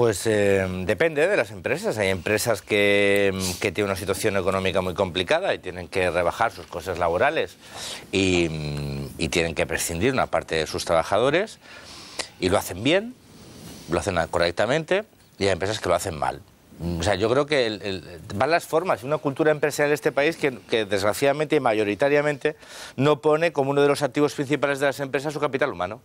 Pues eh, depende de las empresas. Hay empresas que, tienen una situación económica muy complicada y tienen que rebajar sus cosas laborales y, tienen que prescindir una parte de sus trabajadores y lo hacen bien, lo hacen correctamente y hay empresas que lo hacen mal. O sea, yo creo que van las formas. Una cultura empresarial de este país que, que, desgraciadamente y mayoritariamente no pone como uno de los activos principales de las empresas su capital humano.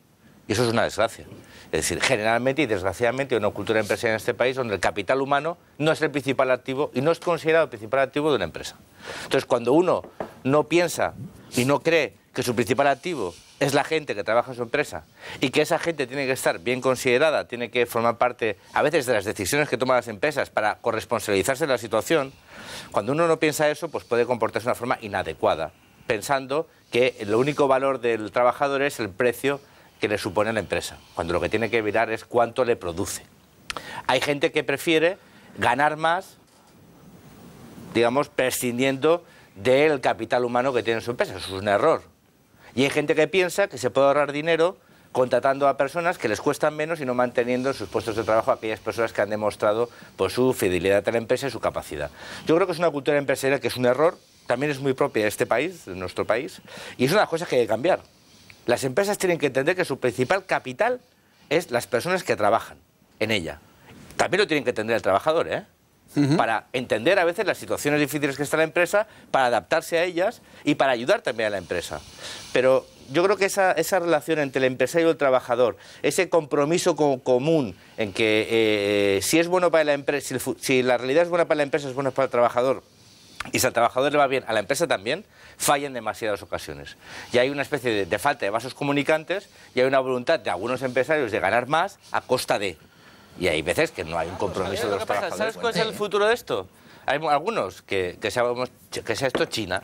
Y eso es una desgracia. Es decir, generalmente y desgraciadamente hay una cultura empresarial en este país donde el capital humano no es el principal activo y no es considerado el principal activo de una empresa. Entonces, cuando uno no piensa y no cree que su principal activo es la gente que trabaja en su empresa y que esa gente tiene que estar bien considerada, tiene que formar parte a veces de las decisiones que toman las empresas para corresponsabilizarse de la situación, cuando uno no piensa eso, pues puede comportarse de una forma inadecuada, pensando que el único valor del trabajador es el precio que le supone la empresa, cuando lo que tiene que mirar es cuánto le produce. Hay gente que prefiere ganar más, digamos, prescindiendo del capital humano que tiene en su empresa. Eso es un error. Y hay gente que piensa que se puede ahorrar dinero contratando a personas que les cuestan menos y no manteniendo en sus puestos de trabajo a aquellas personas que han demostrado pues, su fidelidad a la empresa y su capacidad. Yo creo que es una cultura empresarial que es un error, también es muy propia de este país, de nuestro país, y es una cosa que hay que cambiar. Las empresas tienen que entender que su principal capital es las personas que trabajan en ella. También lo tienen que entender el trabajador, ¿eh? para entender a veces las situaciones difíciles que está la empresa, para adaptarse a ellas y para ayudar también a la empresa. Pero yo creo que esa, esa relación entre el empresario y el trabajador, ese compromiso común en que eh, si es bueno para la empresa, si, la realidad es buena para la empresa, es buena para el trabajador, y si al trabajador le va bien, a la empresa también, falla en demasiadas ocasiones. Y hay una especie de, de, falta de vasos comunicantes y hay una voluntad de algunos empresarios de ganar más a costa de. Y hay veces que no hay un compromiso de los trabajadores. ¿Sabes cuál es el futuro de esto? Hay algunos que, que, sabemos, que sea esto China.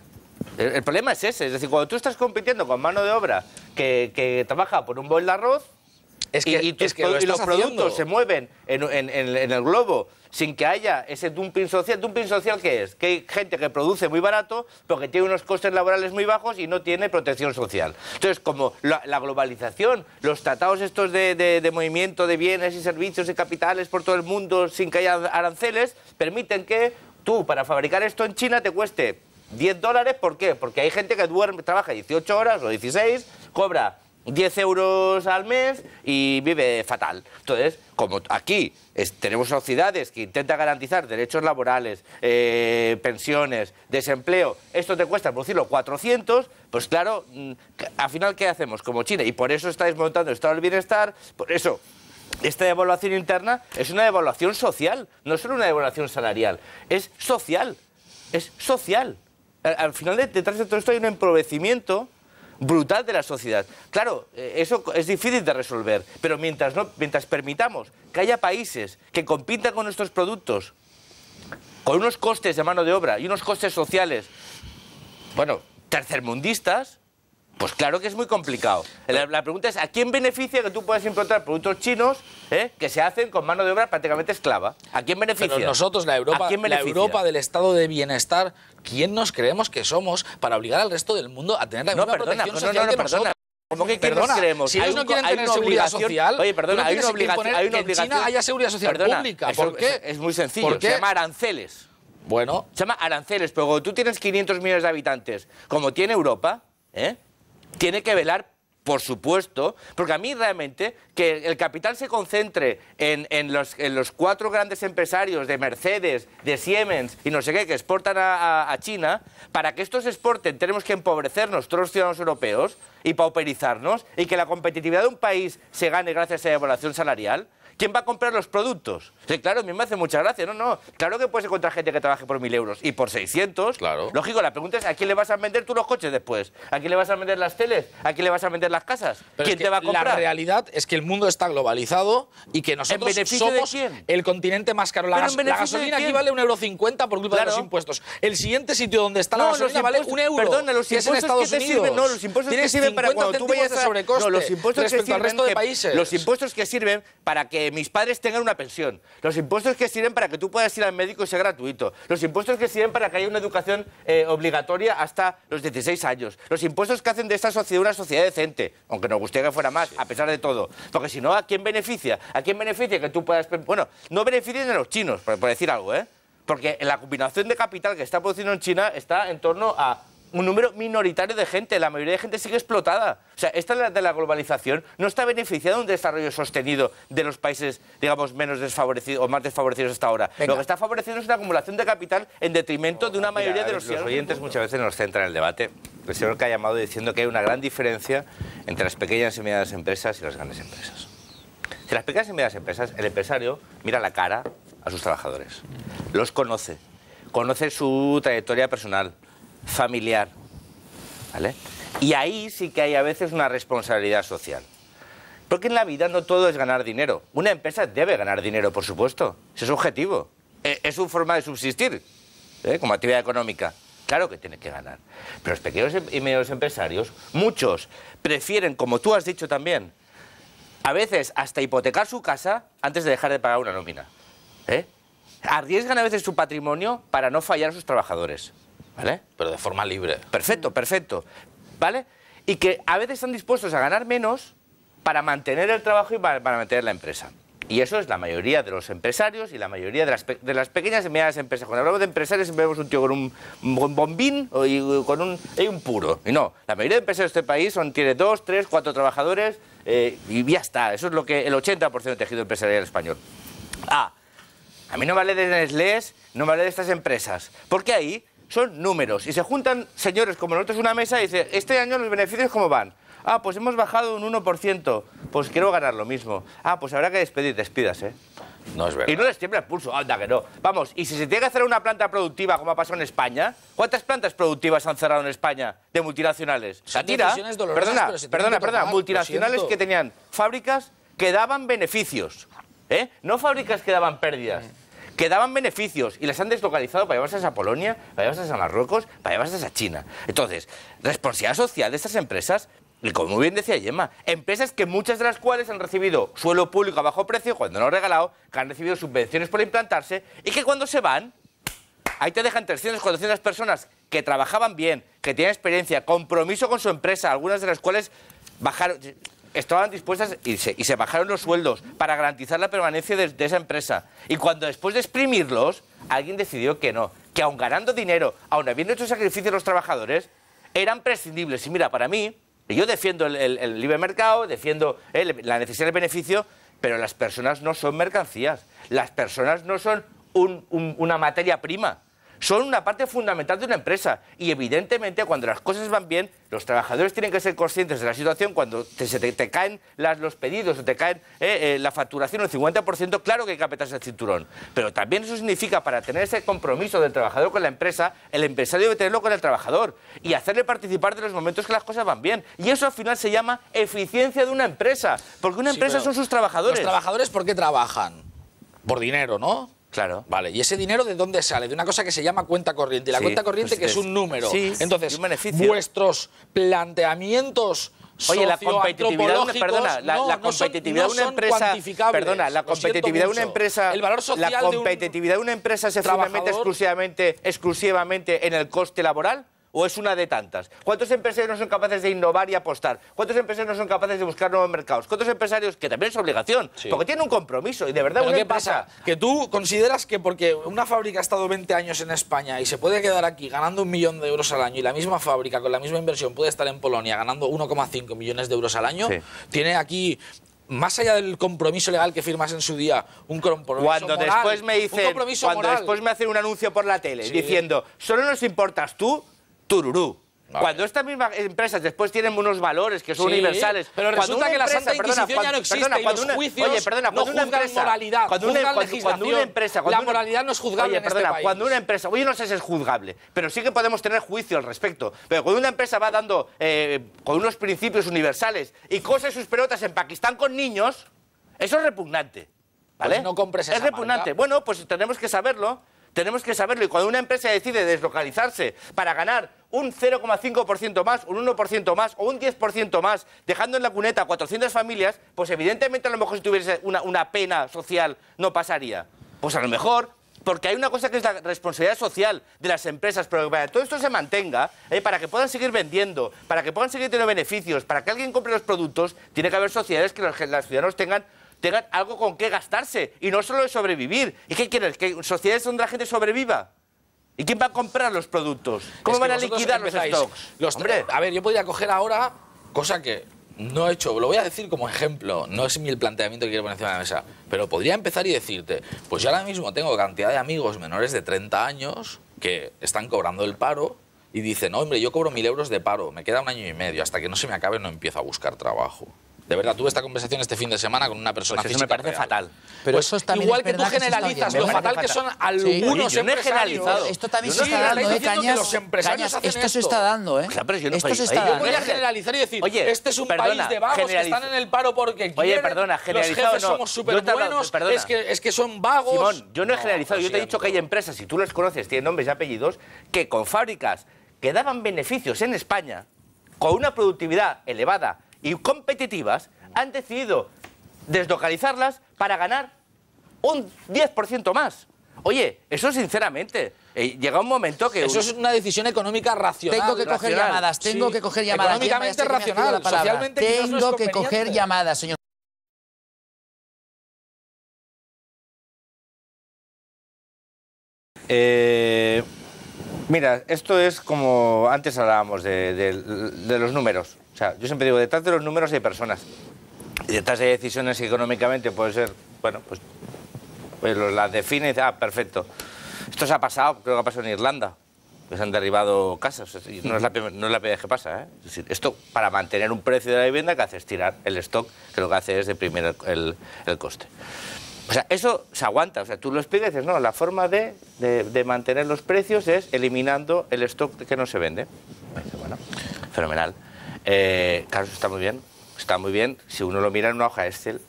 El, problema es ese, es decir, cuando tú estás compitiendo con mano de obra que, que trabaja por un bol de arroz, es que, y, es que los productos se mueven en, en, en, el globo sin que haya ese dumping social. ¿Dumping social qué es? Que hay gente que produce muy barato, pero que tiene unos costes laborales muy bajos y no tiene protección social. Entonces, como la, la globalización, los tratados estos de, de, de, movimiento de bienes y servicios y capitales por todo el mundo sin que haya aranceles, permiten que tú, para fabricar esto en China, te cueste 10 dólares. ¿Por qué? Porque hay gente que duerme, trabaja 18 horas o 16, cobra 10 euros al mes y vive fatal. Entonces, como aquí tenemos sociedades que intentan garantizar derechos laborales, eh, pensiones, desempleo, esto te cuesta producirlo 400, pues claro, mm, al final, ¿qué hacemos? Como China. Y por eso estáis montando el estado del bienestar, por eso esta devaluación interna es una devaluación social, no solo una devaluación salarial, es social, es social. Al, al final, detrás de todo esto hay un empobrecimiento brutal de la sociedad. Claro, eh, eso es difícil de resolver, pero mientras, no, mientras permitamos que haya países que compitan con nuestros productos con unos costes de mano de obra y unos costes sociales, bueno, tercermundistas, pues claro que es muy complicado. La, la, pregunta es, ¿a quién beneficia que tú puedas importar productos chinos eh, que se hacen con mano de obra prácticamente esclava? ¿A quién beneficia? Pero nosotros, la Europa, la Europa del estado de bienestar, ¿quién nos creemos que somos para obligar al resto del mundo a tener la misma no, perdona, protección social no, no, que perdona. nosotros? ¿Cómo que Perdona, nos creemos? si ellos Hay no quieren tener seguridad obligación- social, Oye, perdona, hay una obligación. Hay una que en China obligación. haya seguridad social Perdona, pública. ¿Por qué? Es, es muy sencillo. ¿Por qué? Se llama aranceles. Bueno, Se llama aranceles, pero cuando tú tienes 500 millones de habitantes, como tiene Europa, ¿eh? Tiene que velar, por supuesto, porque a mí realmente que el capital se concentre en, en los, en los cuatro grandes empresarios de Mercedes, de Siemens y no sé qué, que exportan a, China, para que estos exporten tenemos que empobrecernos todos los ciudadanos europeos y pauperizarnos y que la competitividad de un país se gane gracias a la evaluación salarial. ¿Quién va a comprar los productos? Sí, claro, a mí me hace mucha gracia. No, no. Claro que puedes encontrar gente que trabaje por mil euros y por 600. Claro. Lógico, la pregunta es: ¿a quién le vas a vender tú los coches después? ¿A quién le vas a vender las teles? ¿A quién le vas a vender las casas? Pero ¿Quién es que te va a comprar? La realidad es que el mundo está globalizado y que nosotros somos el continente más caro. La, ¿Pero en gas- la gasolina aquí vale un euro cincuenta por culpa Claro. de los impuestos. El siguiente sitio donde está la No, los gasolina vale impuestos- un euro. Perdona, los que es en impuestos Estados que te Unidos. sirven, no, los impuestos que sirven para 50 cuando tú vayas a sobrecoste no, los impuestos que respecto sirven al resto de que- países. Los impuestos que sirven para que que mis padres tengan una pensión, los impuestos que sirven para que tú puedas ir al médico y sea gratuito, los impuestos que sirven para que haya una educación eh, obligatoria hasta los 16 años, los impuestos que hacen de esta sociedad una sociedad decente, aunque nos gustaría que fuera más, a pesar de todo. Porque si no, ¿a quién beneficia? ¿A quién beneficia que tú puedas... Bueno, no benefician a los chinos, por, por decir algo, ¿eh? Porque la combinación de capital que está produciendo en China está en torno a un número minoritario de gente, la mayoría de gente sigue explotada. O sea, esta de la globalización no está beneficiada de un desarrollo sostenido de los países, digamos, menos desfavorecidos o más desfavorecidos hasta ahora. Lo que está favoreciendo es una acumulación de capital en detrimento de una mayoría de los Los oyentes muchas veces nos centran en el debate. El señor que ha llamado diciendo que hay una gran diferencia entre las pequeñas y medianas empresas y las grandes empresas. Si las pequeñas y medianas empresas, el empresario mira la cara a sus trabajadores, los conoce, conoce su trayectoria personal, familiar. ¿Vale? Y ahí sí que hay a veces una responsabilidad social. Porque en la vida no todo es ganar dinero. Una empresa debe ganar dinero, por supuesto. Ese es su objetivo. E, es su forma de subsistir, ¿eh? como actividad económica. Claro que tiene que ganar. Pero los pequeños y medios empresarios, muchos prefieren, como tú has dicho también, a veces hasta hipotecar su casa antes de dejar de pagar una nómina. ¿eh? Arriesgan a veces su patrimonio para no fallar a sus trabajadores. ¿Vale? Pero de forma libre. Perfecto, perfecto. ¿Vale? Y que a veces están dispuestos a ganar menos para mantener el trabajo y para, mantener la empresa. Y eso es la mayoría de los empresarios y la mayoría de las, de las pequeñas y medianas empresas. Cuando hablamos de empresarios siempre vemos un tío con un, bombín y con un, y un puro. Y no, la mayoría de empresarios de este país son, tiene dos, tres, cuatro trabajadores eh, y ya está. Eso es lo que el 80% del tejido empresarial español. Ah, a mí no vale de Nestlé, no vale de estas empresas. Porque ahí son números. Y se juntan señores como nosotros en una mesa y dicen, este año los beneficios cómo van. Ah, pues hemos bajado un 1%. Pues quiero ganar lo mismo. Ah, pues habrá que despedir, despidas, ¿eh? No es verdad. Y no les tiembla el pulso, anda que no. Vamos, y si se tiene que hacer una planta productiva como ha pasado en España, ¿cuántas plantas productivas han cerrado en España de multinacionales? Satira. Perdona, perdona, perdona. Multinacionales que tenían fábricas que daban beneficios. ¿eh? No fábricas que daban pérdidas que daban beneficios y les han deslocalizado para llevarse a Polonia, para llevarse a Marruecos, para llevarse a China. Entonces, responsabilidad social de estas empresas y como muy bien decía Gemma, empresas que muchas de las cuales han recibido suelo público a bajo precio cuando no regalado, que han recibido subvenciones por implantarse y que cuando se van, ahí te dejan 300, 400 personas que trabajaban bien, que tienen experiencia, compromiso con su empresa, algunas de las cuales bajaron, estaban dispuestas y se, y se bajaron los sueldos para garantizar la permanencia de, esa empresa. Y cuando después de exprimirlos, alguien decidió que no, que aun ganando dinero, aun habiendo hecho sacrificios los trabajadores, eran prescindibles. Y mira, para mí, yo defiendo el, libre mercado, defiendo la necesidad del beneficio, pero las personas no son mercancías, las personas no son una materia prima son una parte fundamental de una empresa. Y evidentemente, cuando las cosas van bien, los trabajadores tienen que ser conscientes de la situación. Cuando te, se te, caen los pedidos o te caen eh, eh, la facturación el 50%, claro que hay que apretarse el cinturón. Pero también eso significa, para tener ese compromiso del trabajador con la empresa, el empresario debe tenerlo con el trabajador y hacerle participar de los momentos que las cosas van bien. Y eso al final se llama eficiencia de una empresa. Porque una empresa son sus trabajadores. ¿Los trabajadores por qué trabajan? Por dinero, ¿no? Claro. Vale, ¿y ese dinero de dónde sale? De una cosa que se llama cuenta corriente. Y la cuenta corriente pues que es un número. Sí, Entonces, un beneficio. vuestros planteamientos Oye, la competitividad, perdona, la, competitividad de una empresa, perdona, la competitividad de una empresa, el valor social la competitividad de, una empresa se fundamenta exclusivamente, exclusivamente en el coste laboral. ¿O es una de tantas? ¿Cuántos empresarios no son capaces de innovar y apostar? ¿Cuántos empresarios no son capaces de buscar nuevos mercados? ¿Cuántos empresarios, que también es obligación, porque tienen un compromiso y de verdad ¿Pero qué pasa? Que tú consideras que porque una fábrica ha estado 20 años en España y se puede quedar aquí ganando un millón de euros al año y la misma fábrica con la misma inversión puede estar en Polonia ganando 1,5 millones de euros al año, tiene aquí más allá del compromiso legal que firmas en su día, un compromiso cuando después me dicen, cuando después me hacen un anuncio por la tele diciendo, solo nos importas tú, tururú. Cuando estas mismas empresas después tienen unos valores que son universales, pero resulta que la Santa Inquisición ya no existe y los juicios oye, perdona, no juzgan una empresa, moralidad, cuando una, cuando, una empresa, la moralidad no es juzgable oye, perdona, este cuando una empresa, oye, no sé si es juzgable, pero sí que podemos tener juicio al respecto. Pero cuando una empresa va dando eh, con unos principios universales y cose sus pelotas en Pakistán con niños, eso es repugnante. ¿Vale? Pues no compres Es repugnante. Bueno, pues tenemos que saberlo Tenemos que saberlo. Y cuando una empresa decide deslocalizarse para ganar un 0,5% más, un 1% más o un 10% más, dejando en la cuneta a 400 familias, pues evidentemente a lo mejor si tuviese una, una pena social no pasaría. Pues a lo mejor porque hay una cosa que es la responsabilidad social de las empresas, pero para que todo esto se mantenga, eh, para que puedan seguir vendiendo, para que puedan seguir teniendo beneficios, para que alguien compre los productos, tiene que haber sociedades que los, los ciudadanos tengan tengan algo con qué gastarse y no solo de sobrevivir. ¿Y qué quieres? ¿Que sociedades donde la gente sobreviva? ¿Y quién va a comprar los productos? ¿Cómo van a liquidar los stocks? Hombre. A ver, yo podría coger ahora, cosa que no he hecho, lo voy a decir como ejemplo, no es mi el planteamiento que quiero poner encima de la mesa, pero podría empezar y decirte, pues yo ahora mismo tengo cantidad de amigos menores de 30 años que están cobrando el paro y dicen, hombre, yo cobro mil euros de paro, me queda un año y medio, hasta que no se me acabe no empiezo a buscar trabajo. De verdad, tuve esta conversación este fin de semana con una persona pues eso me parece fatal. Pero pues eso también igual que tú generalizas lo fatal que son algunos sí, generalizado. Esto también se está dando, ¿eh, Cañas? Los empresarios Cañas, esto se está dando, ¿eh? pero yo no esto se está dando. Yo voy a generalizar y decir, Oye, este es un país de vagos que están en el paro porque Oye, perdona, generalizado los jefes somos súper buenos, es que, es que son vagos. Simón, yo no he generalizado, yo te he dicho que hay empresas, si tú las conoces, tienen nombres y apellidos, que con fábricas que daban beneficios en España, con una productividad elevada y competitivas, han decidido deslocalizarlas para ganar un 10% más. Oye, eso sinceramente, eh, llega un momento que... Eso es una decisión económica racional. Tengo que coger llamadas, tengo que coger llamadas. Económicamente racional, socialmente Tengo que coger llamadas, señor. Eh, mira, esto es como antes hablábamos de, de los números. O sea, yo siempre digo, detrás de los números hay personas. Y detrás de decisiones económicamente puede ser, bueno, pues, pues las define y ah, perfecto. Esto se ha pasado, creo que ha pasado en Irlanda, que se han derribado casas. No es la, no es la primera vez que pasa. ¿eh? Es decir, esto, para mantener un precio de la vivienda, que hace es tirar el stock, que lo que hace es deprimir el, el, coste. O sea, eso se aguanta. O sea, tú lo explicas y dices, no, la forma de, de, mantener los precios es eliminando el stock que no se vende. Fenomenal. Eh, está muy bien está muy bien si uno lo mira en una hoja Excel.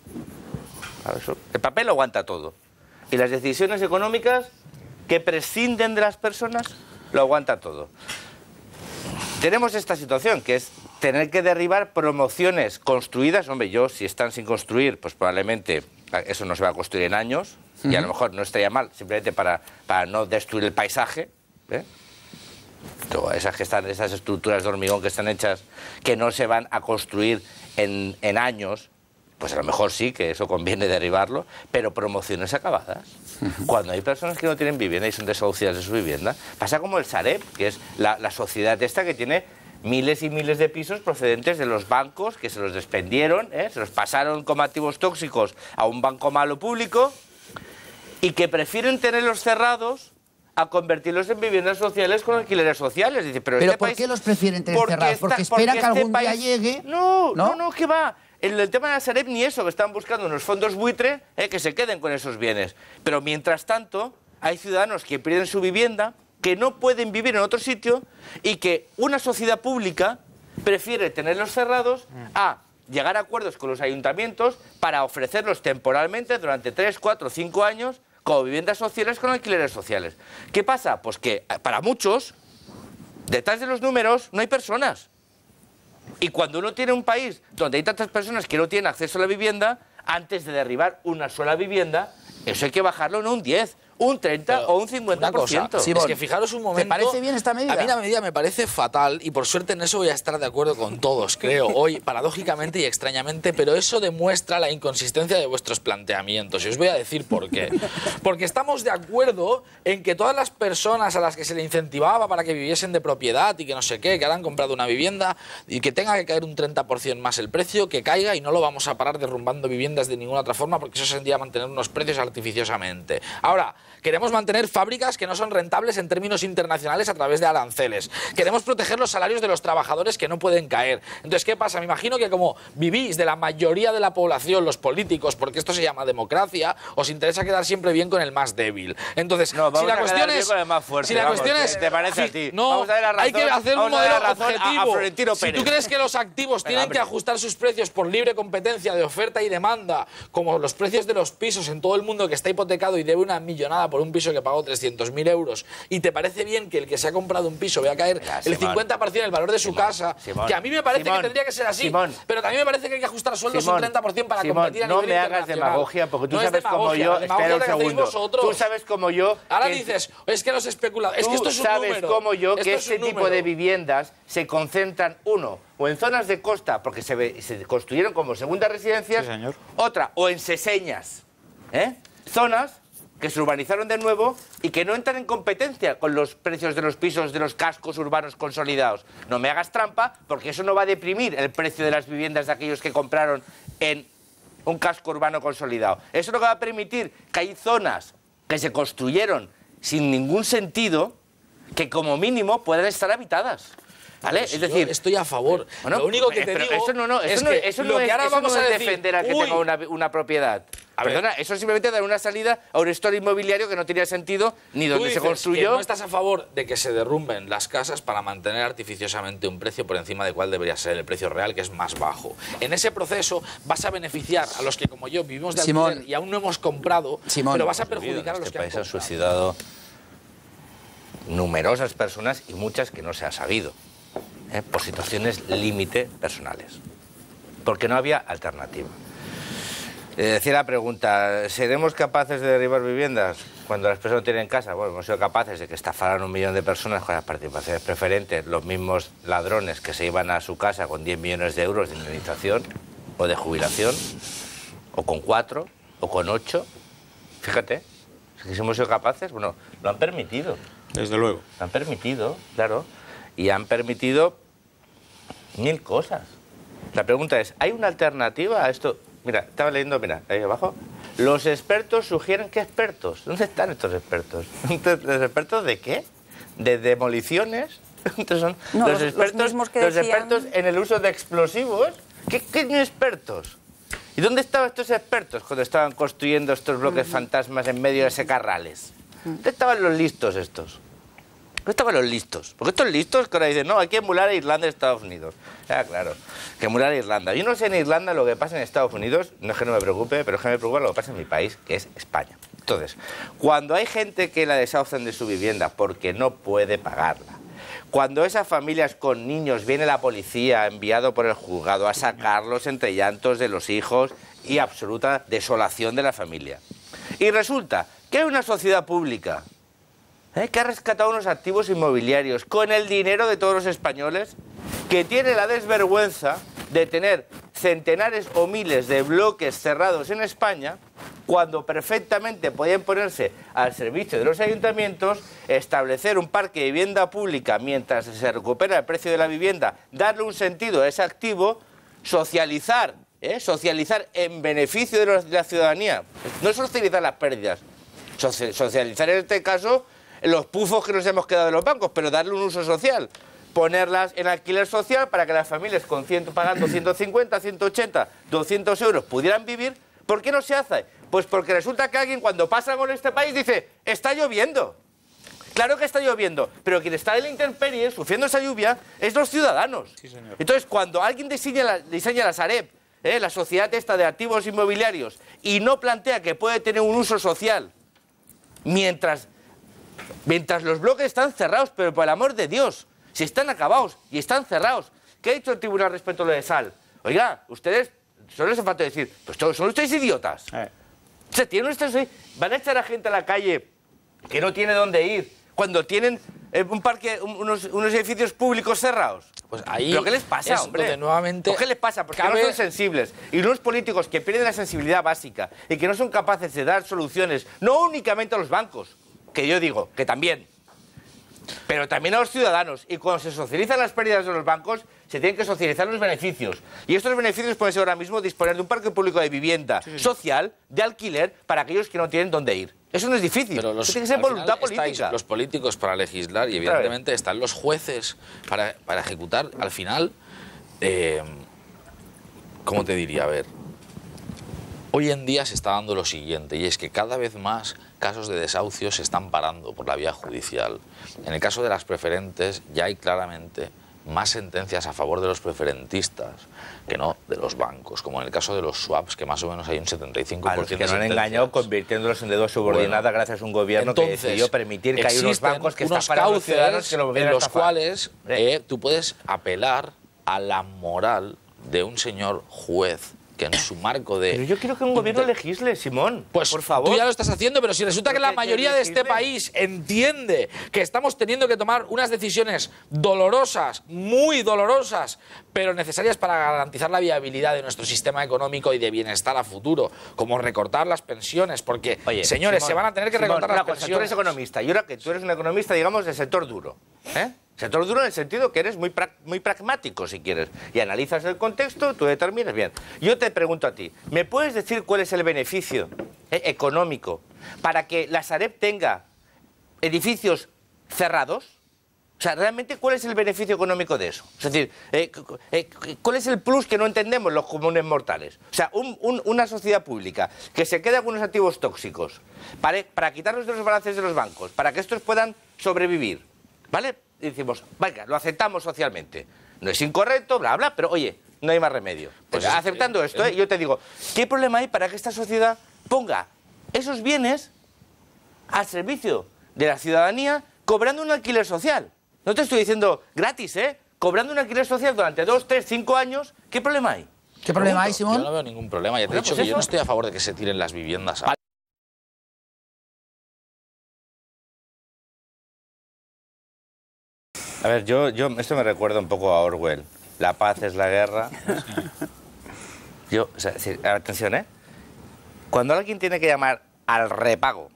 El papel lo aguanta todo. Y las decisiones económicas que prescinden de las personas lo aguanta todo. Tenemos esta situación, que es tener que derribar promociones construidas. Hombre, yo si están sin construir, pues probablemente eso no se va a construir en años, y a lo mejor no estaría mal, simplemente para, para no destruir el paisaje. ¿eh? Esas, que están, esas estructuras de hormigón que están hechas, que no se van a construir en, en años, pues a lo mejor sí que eso conviene derribarlo, pero promociones acabadas. Cuando hay personas que no tienen vivienda y son desahuciadas de su vivienda, pasa como el Sareb, que es la, la, sociedad esta que tiene miles y miles de pisos procedentes de los bancos que se los despendieron, ¿eh? se los pasaron como activos tóxicos a un banco malo público y que prefieren tenerlos cerrados a convertirlos en viviendas sociales con alquileres sociales. Dice, pero, ¿Pero este ¿por país, qué los prefieren tener cerrados? Porque esperan que este algún país... día llegue... No, no, no, no, que va. El, el, tema de la Sareb ni eso, que están buscando unos fondos buitre eh, que se queden con esos bienes. Pero mientras tanto, hay ciudadanos que pierden su vivienda, que no pueden vivir en otro sitio y que una sociedad pública prefiere tenerlos cerrados a llegar a acuerdos con los ayuntamientos para ofrecerlos temporalmente durante 3, 4, 5 años como viviendas sociales con alquileres sociales. ¿Qué pasa? Pues que para muchos, detrás de los números no hay personas. Y cuando uno tiene un país donde hay tantas personas que no tienen acceso a la vivienda, antes de derribar una sola vivienda, eso hay que bajarlo no un 10, un 30 Pero, o un 50%. Cosa, es que fijaros un momento. ¿Te parece bien esta medida? A mí la medida me parece fatal y por suerte en eso voy a estar de acuerdo con todos, creo, hoy, paradójicamente y extrañamente, pero eso demuestra la inconsistencia de vuestros planteamientos. Y os voy a decir por qué. Porque estamos de acuerdo en que todas las personas a las que se le incentivaba para que viviesen de propiedad y que no sé qué, que han comprado una vivienda y que tenga que caer un 30% más el precio, que caiga y no lo vamos a parar derrumbando viviendas de ninguna otra forma porque eso sería mantener unos precios artificiosamente. Ahora, Queremos mantener fábricas que no son rentables en términos internacionales a través de aranceles. Queremos proteger los salarios de los trabajadores que no pueden caer. Entonces, ¿qué pasa? Me imagino que como vivís de la mayoría de la población, los políticos, porque esto se llama democracia, os interesa quedar siempre bien con el más débil. Entonces, no, si la cuestión es... Más fuerte, si la vamos, cuestión es... ¿Te parece a ti? No, vamos a razón, hay que hacer un modelo objetivo. A, a si tú crees que los activos tienen que ajustar sus precios por libre competencia de oferta y demanda, como los precios de los pisos en todo el mundo que está hipotecado y debe una millonada millonada por un piso que pagó 300.000 euros. Y te parece bien que el que se ha comprado un piso vea caer el 50% del valor de su casa, que a mí me parece que tendría que ser así, pero también me parece que hay que ajustar sueldos un 30% para competir a nivel no me hagas demagogia, porque tú sabes como yo... Espera un segundo. Tú sabes como yo... Ahora dices, es que los especuladores... Es que esto es un sabes como yo que este tipo de viviendas se concentran, uno, o en zonas de costa, porque se, se construyeron como segundas residencias, otra, o en seseñas, ¿eh? zonas que se urbanizaron de nuevo y que no entran en competencia con los precios de los pisos de los cascos urbanos consolidados. No me hagas trampa, porque eso no va a deprimir el precio de las viviendas de aquellos que compraron en un casco urbano consolidado. Eso lo que va a permitir que hay zonas que se construyeron sin ningún sentido que como mínimo puedan estar habitadas. ¿Vale? Pues es decir, estoy a favor. lo único que te digo eso no, no, eso es que eso no, ahora vamos a defender a que tenga una, una propiedad. Perdona, eso simplemente dar una salida a un store inmobiliario que no tenía sentido ni donde se construyó. no estás a favor de que se derrumben las casas para mantener artificiosamente un precio por encima de cuál debería ser el precio real, que es más bajo. En ese proceso vas a beneficiar a los que, como yo, vivimos de alquiler y aún no hemos comprado, pero vas a perjudicar a los este que país han, suicidado numerosas personas y muchas que no se ha sabido, ¿eh? por situaciones límite personales, porque no había alternativa. Eh, decía la pregunta, ¿seremos capaces de derribar viviendas cuando las personas no tienen casa? Bueno, hemos sido capaces de que estafaran un millón de personas con las participaciones preferentes, los mismos ladrones que se iban a su casa con 10 millones de euros de indemnización o de jubilación, o con 4, o con 8. Fíjate, si hemos sido capaces, bueno, lo han permitido. Desde luego. Lo han permitido, claro, y han permitido mil cosas. La pregunta es, ¿hay una alternativa a esto? Mira, estaba leyendo, mira, ahí abajo. Los expertos sugieren que expertos. ¿Dónde están estos expertos? ¿Los expertos de qué? ¿De demoliciones? son los, expertos, los, expertos en el uso de explosivos. ¿Qué, qué expertos? ¿Y dónde estaban estos expertos cuando estaban construyendo estos bloques fantasmas en medio de secarrales? ¿Dónde estaban los listos estos? ¿Dónde estaban los listos? Porque estos listos que ahora dicen, no, hay que emular a Irlanda y Estados Unidos. Ya, claro, que emular a Irlanda. Yo no sé en Irlanda lo que pasa en Estados Unidos, no es que no me preocupe, pero es que me preocupa lo que pasa en mi país, que es España. Entonces, cuando hay gente que la desahucian de su vivienda porque no puede pagarla, cuando esas familias con niños viene la policía enviado por el juzgado a sacarlos entre llantos de los hijos y absoluta desolación de la familia. Y resulta que hay una sociedad pública ¿eh? que ha rescatado unos activos inmobiliarios con el dinero de todos los españoles, que tiene la desvergüenza de tener centenares o miles de bloques cerrados en España, cuando perfectamente podían ponerse al servicio de los ayuntamientos, establecer un parque de vivienda pública mientras se recupera el precio de la vivienda, darle un sentido a ese activo, socializar, ¿eh? socializar en beneficio de la ciudadanía, no socializar las pérdidas, socializar en este caso los pufos que nos hemos quedado de los bancos, pero darle un uso social. Ponerlas en alquiler social para que las familias con ciento, pagando 150, 180, 200 euros pudieran vivir. ¿Por qué no se hace? Pues porque resulta que alguien cuando pasa con este país dice, está lloviendo. Claro que está lloviendo, pero quien está en la intemperie, sufriendo esa lluvia, es los ciudadanos. Entonces, cuando alguien diseña la, diseña la Sareb, ¿eh? la sociedad esta de activos inmobiliarios, y no plantea que puede tener un uso social, mientras Mientras los bloques están cerrados, pero por el amor de Dios, si están acabados y están cerrados, ¿qué ha dicho el tribunal respecto a lo de Sal? Oiga, ustedes, solo les falta decir, pues son ustedes idiotas. Eh. O sea, ¿tienen ustedes, van a echar a gente a la calle que no tiene dónde ir cuando tienen eh, un parque, unos, edificios públicos cerrados. Pues ahí ¿Pero qué les pasa, hombre? Nuevamente qué les pasa? Porque no son sensibles. Y unos políticos que pierden la sensibilidad básica y que no son capaces de dar soluciones, no únicamente a los bancos, que yo digo, que también, pero también a los ciudadanos. Y cuando se socializan las pérdidas de los bancos, se tienen que socializar los beneficios. Y estos beneficios pueden ser ahora mismo disponer de un parque público de vivienda social, de alquiler, para aquellos que no tienen dónde ir. Eso no es difícil. Pero los, tiene que ser voluntad política. Los políticos para legislar y evidentemente están los jueces para, ejecutar. Al final, eh, ¿cómo te diría? A ver, hoy en día se está dando lo siguiente y es que cada vez más casos de desahucio se están parando por la vía judicial. En el caso de las preferentes ya hay claramente más sentencias a favor de los preferentistas que no de los bancos, como en el caso de los swaps, que más o menos hay un 75% a los que no han engañado convirtiéndolos en deuda subordinada gracias a un gobierno que decidió permitir que hay unos bancos que unos están para los que lo en los cuales eh, tú puedes apelar a la moral de un señor juez que en su marco de... Pero yo quiero que un gobierno legisle, Simón. Pues por favor. Tú ya lo estás haciendo, pero si resulta que la mayoría de este país entiende que estamos teniendo que tomar unas decisiones dolorosas, muy dolorosas, pero necesarias para garantizar la viabilidad de nuestro sistema económico y de bienestar a futuro, como recortar las pensiones, porque, señores, se van a tener que recortar las pensiones. Tú eres economista y ahora que tú eres un economista, digamos, del sector duro. ¿eh? Sector duro en el sentido que eres muy, muy pragmático, si quieres, y analizas el contexto, tú determinas bien. Yo te pregunto a ti, ¿me puedes decir cuál es el beneficio eh, económico para que la Sareb tenga edificios cerrados? O sea, realmente, ¿cuál es el beneficio económico de eso? Es decir, eh, eh, ¿cuál es el plus que no entendemos los comunes mortales? O sea, una sociedad pública que se queda con unos activos tóxicos para, para quitarlos de los balances de los bancos, para que estos puedan sobrevivir, ¿vale? Y decimos, venga, lo aceptamos socialmente. No es incorrecto, bla, bla, pero oye, no hay más remedio. Pues aceptando esto, ¿eh? yo te digo, ¿qué problema hay para que esta sociedad ponga esos bienes al servicio de la ciudadanía cobrando un alquiler social? No te estoy diciendo gratis, ¿eh? Cobrando un alquiler social durante dos, tres, cinco años, ¿qué problema hay? ¿Qué problema hay, Simón? Yo no veo ningún problema. Ya te he dicho pues que yo no estoy a favor de que se tiren las viviendas. A ver, yo, yo, esto me recuerda un poco a Orwell. La paz es la guerra. Yo, o sea, atención, ¿eh? Cuando alguien tiene que llamar al repago,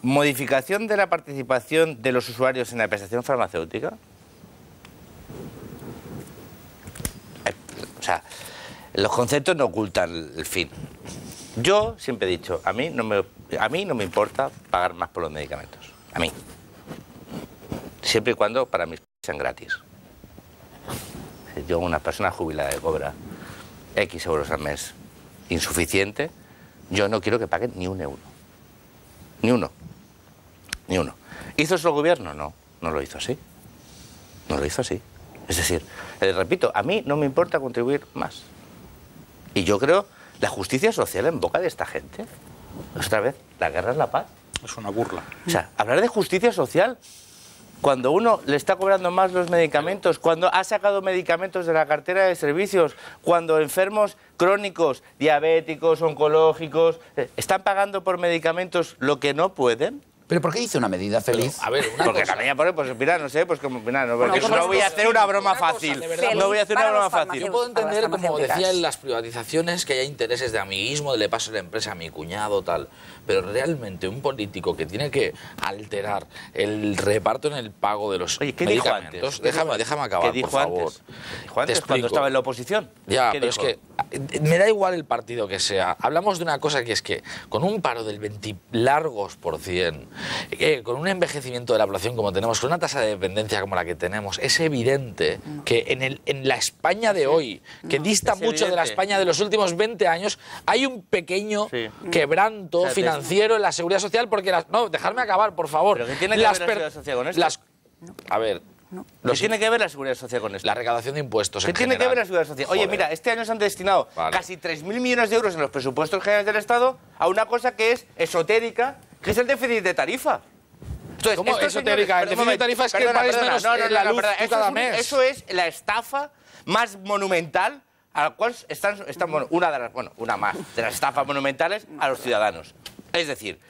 modificación de la participación de los usuarios en la prestación farmacéutica, o sea, los conceptos no ocultan el fin. Yo siempre he dicho, a mí no me, a mí no me importa pagar más por los medicamentos. A mí. Siempre y cuando para mis sean gratis. Si yo, una persona jubilada que cobra X euros al mes insuficiente, yo no quiero que paguen ni un euro. Ni uno. Ni uno. ¿Hizo eso el gobierno? No, no lo hizo así. No lo hizo así. Es decir, les repito, a mí no me importa contribuir más. Y yo creo la justicia social en boca de esta gente. Otra vez, la guerra es la paz. Es una burla. O sea, hablar de justicia social cuando uno le está cobrando más los medicamentos, cuando ha sacado medicamentos de la cartera de servicios, cuando enfermos crónicos, diabéticos, oncológicos, eh, están pagando por medicamentos lo que no pueden, ¿Pero por qué hice una medida feliz? a ver, una Porque también, pues mira, no sé, pues como, mira, no, porque no voy a hacer una broma fácil. no voy a hacer una broma fácil. Yo puedo entender, como decía en las privatizaciones, que haya intereses de amiguismo, de le paso la empresa a mi cuñado, tal. Pero realmente un político que tiene que alterar el reparto en el pago de los Oye, ¿qué medicamentos... Dijo antes? Déjame, déjame acabar, ¿Qué dijo por favor. Antes? ¿Dijo antes cuando estaba en la oposición? Ya, pero es que me da igual el partido que sea. Hablamos de una cosa que es que con un paro del 20 largos por cien, eh, con un envejecimiento de la población como tenemos, con una tasa de dependencia como la que tenemos, es evidente que en, el, en la España de hoy, que dista mucho de la España de los últimos 20 años, hay un pequeño quebranto financiero en la seguridad social porque las, no, dejarme acabar, por favor. ¿Pero qué tiene que ver la seguridad social con esto? a ver, ¿Qué tiene que ver la seguridad social con esto? La recaudación de impuestos. ¿Qué tiene que ver la seguridad social? Oye, mira, este año se han destinado casi 3.000 millones de euros en los presupuestos generales del Estado a una cosa que es esotérica, que es el déficit de tarifa. Entonces, ¿Cómo esotérica? el déficit de tarifa es que pagues menos no, no, la luz cada es mes. Eso es la estafa más monumental a la cual están, están bueno, una de las, bueno, una más de las estafas monumentales a los ciudadanos. Es decir,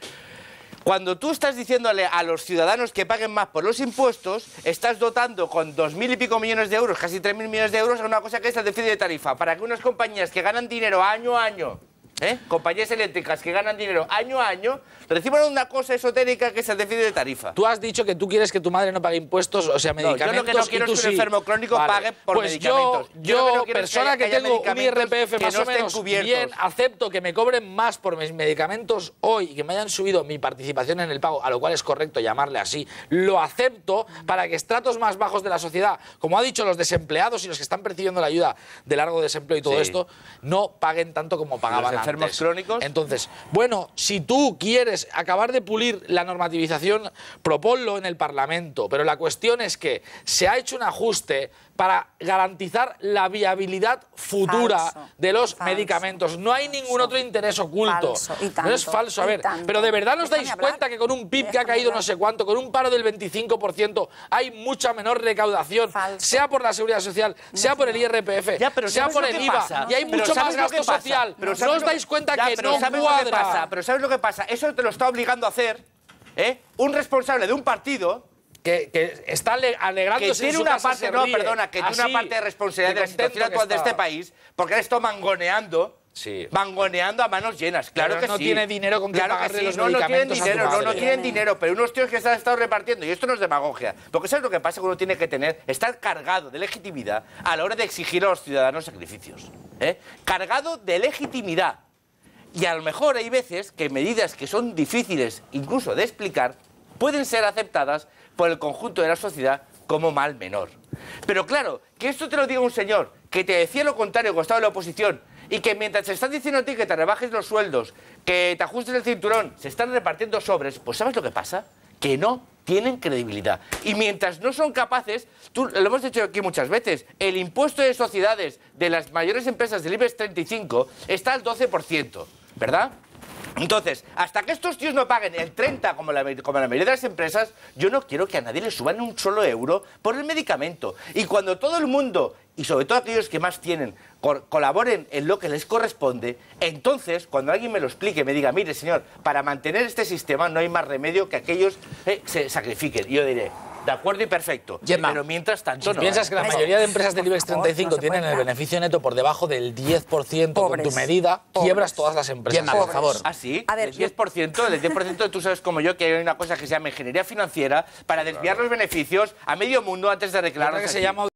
cuando tú estás diciéndole a los ciudadanos que paguen más por los impuestos, estás dotando con dos mil y pico millones de euros, casi tres mil millones de euros, a una cosa que es el déficit de tarifa, para que unas compañías que ganan dinero año a año ¿Eh? compañías eléctricas que ganan dinero año a año reciben una cosa esotérica que es el déficit de tarifa. Tú has dicho que tú quieres que tu madre no pague impuestos, o sea, medicamentos. No, yo lo que no quiero es que un enfermo crónico pague por pues medicamentos. Yo, yo, persona que, tengo un IRPF más o menos bien, acepto que me cobren más por mis medicamentos hoy y que me hayan subido mi participación en el pago, a lo cual es correcto llamarle así. Lo acepto para que estratos más bajos de la sociedad, como ha dicho los desempleados y los que están percibiendo la ayuda de largo desempleo y todo esto, no paguen tanto como pagaban antes crónicos. Entonces, bueno, si tú quieres acabar de pulir la normativización, proponlo en el Parlamento, pero la cuestión es que se ha hecho un ajuste para garantizar la viabilidad futura Falso, de los falso, medicamentos. No hay ningún otro interés oculto. Falso, y no es falso. A ver, pero de verdad nos dais cuenta que con un PIB que ha caído no sé cuánto, con un paro del 25%, hay mucha menor recaudación, Falso. sea por la seguridad social, sea por el IRPF, Ya, pero sea ¿sabes por el IVA, pasa? y hay Pero mucho más ¿sabes lo que gasto social. Pero ¿No ¿sabes os dais cuenta Ya, que pero no ¿sabes lo que cuadra? pasa? Pero ¿sabes lo que pasa? Eso te lo está obligando a hacer ¿eh? un responsable de un partido que, que está ale- que alegrándose en tiene una parte, no, perdona, que tiene una parte de responsabilidad de la situación que actual de este país, porque está mangoneando. Sí. Mangoneando a manos llenas, claro Pero que no sí. tiene dinero con que claro que sí. los no, no tienen dinero, no, no tienen dinero, pero unos tíos que se han estado repartiendo, y esto no es demagogia, porque ¿sabes lo que pasa? Que uno tiene que tener, estar cargado de legitimidad a la hora de exigir a los ciudadanos sacrificios. ¿eh? Cargado de legitimidad. Y a lo mejor hay veces que medidas que son difíciles incluso de explicar pueden ser aceptadas por el conjunto de la sociedad como mal menor. Pero claro, que esto te lo diga un señor que te decía lo contrario cuando estaba en la oposición y que mientras te están diciendo a ti que te rebajes los sueldos, que te ajustes el cinturón, se están repartiendo sobres, pues ¿sabes lo que pasa? Que no tienen credibilidad. Y mientras no son capaces, tú, lo hemos dicho aquí muchas veces, el impuesto de sociedades de las mayores empresas del IBEX 35 está al 12%, ¿verdad? Entonces, hasta que estos tíos no paguen el 30 como la, como mayoría de las empresas, yo no quiero que a nadie le suban un solo euro por el medicamento. Y cuando todo el mundo, y sobre todo aquellos que más tienen, colaboren en lo que les corresponde, entonces, cuando alguien me lo explique, me diga, mire señor, para mantener este sistema no hay más remedio que aquellos eh, se sacrifiquen. Y yo diré, de acuerdo y perfecto. Gemma. Pero mientras tanto Si no. piensas que la mayoría de empresas del IBEX Por favor, 35 no tienen el beneficio neto por debajo del 10% con tu Pobres. medida, Pobres. quiebras todas las empresas. Gemma, por favor. ¿Ah, sí? A ver, el yo- 10%, el 10% tú sabes como yo que hay una cosa que se llama ingeniería financiera para desviar los beneficios a medio mundo antes de declararlos que se llama